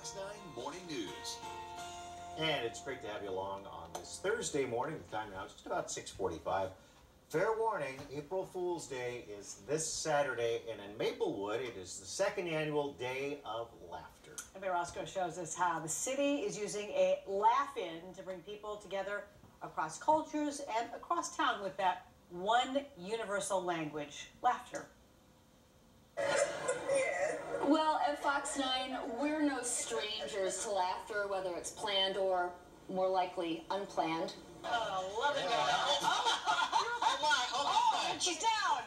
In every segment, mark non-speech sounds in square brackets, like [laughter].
Fox 9 Morning News. And it's great to have you along on this Thursday morning. The time now is just about 645. Fair warning, April Fool's Day is this Saturday, and in Maplewood, it is the second annual Day of Laughter. And Roscoe shows us how the city is using a laugh-in to bring people together across cultures and across town with that one universal language, laughter. [laughs] Well, at Fox 9, we're no strangers to laughter, whether it's planned or, more likely, unplanned. Oh, love it. Oh, oh, oh, my, oh, she's down.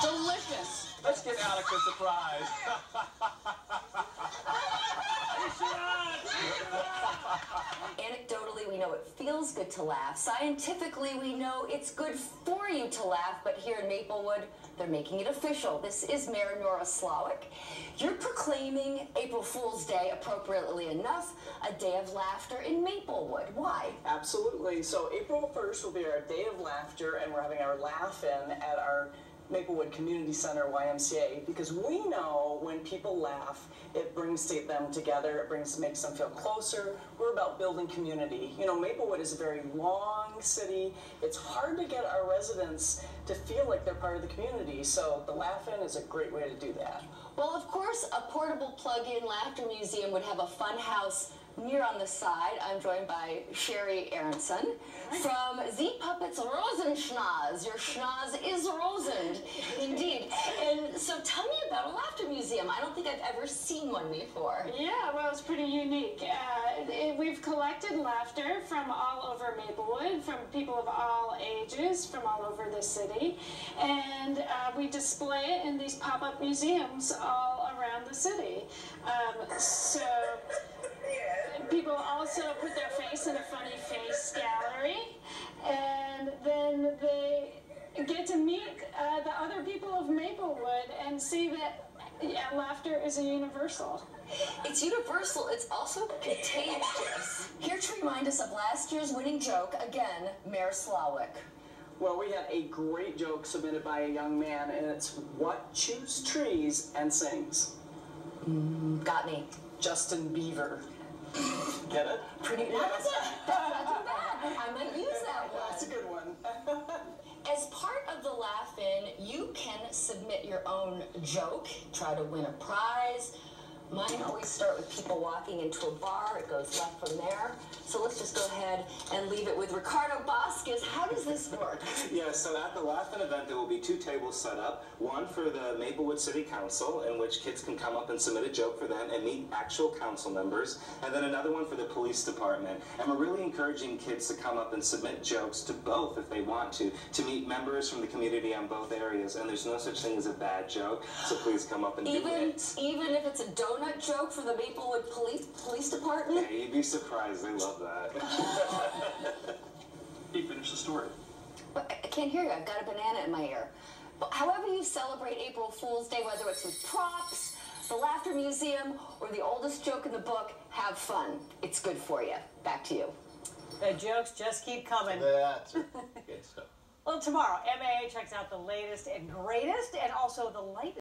Delicious. Let's get Alex a surprise. [laughs] Anecdotally, we know it feels good to laugh. Scientifically, we know it's good for you to laugh, but here in Maplewood, they're making it official. This is Mayor Nora Slawik. You're proclaiming April Fool's Day, appropriately enough, a day of laughter in Maplewood. Why? Absolutely. So April 1st will be our day of laughter, and we're having our laugh-in at our Maplewood Community Center YMCA because we know when people laugh, it brings them together. It brings makes them feel closer. We're about building community. You know, Maplewood is a very long city. It's hard to get our residents to feel like they're part of the community. So the laugh-in is a great way to do that. Well, of course, a portable plug-in laughter museum would have a fun house near on the side. I'm joined by Shari Aronson from Z Puppets Rosenschnoz. Your schnoz is rosened, indeed. And so tell me about a laughter museum. I don't think I've ever seen one before. Yeah, well, it's pretty unique. Uh, it, we've collected laughter from all over Maplewood, from people of all ages, from all over the city. And uh, we display it in these pop-up museums all around the city. Um, so people also put their face in a funny face gallery, and then they get to meet uh, the other people of Maplewood and see that yeah, laughter is a universal. It's universal, it's also contagious. Here to remind us of last year's winning joke, again, Mayor Slawik. Well, we had a great joke submitted by a young man, and it's what chews trees and sings? Mm, got me. Justin Beaver. Get it? Pretty yeah, that's, that's not too bad. I might use that one. [laughs] That's a good one. [laughs] The laugh-in, you can submit your own joke, try to win a prize. Mine always start with people walking into a bar. It goes left from there. So let's just go ahead and leave it with Ricardo Bosques. Does this work? [laughs] yeah, so at the Laugh-In event, there will be two tables set up. One for the Maplewood City Council, in which kids can come up and submit a joke for them and meet actual council members. And then another one for the police department. And we're really encouraging kids to come up and submit jokes to both if they want to, to meet members from the community on both areas. And there's no such thing as a bad joke, so please come up and even, do it. Even if it's a donut joke for the Maplewood Police Police Department? Yeah, you'd be surprised. They love that. [laughs] [laughs] he story. But I can't hear you. I've got a banana in my ear. But however you celebrate April Fool's Day, whether it's with props, the Laughter Museum, or the oldest joke in the book, have fun. It's good for you. Back to you. The jokes just keep coming. That's [laughs] good stuff. Well, tomorrow, MAA checks out the latest and greatest and also the latest.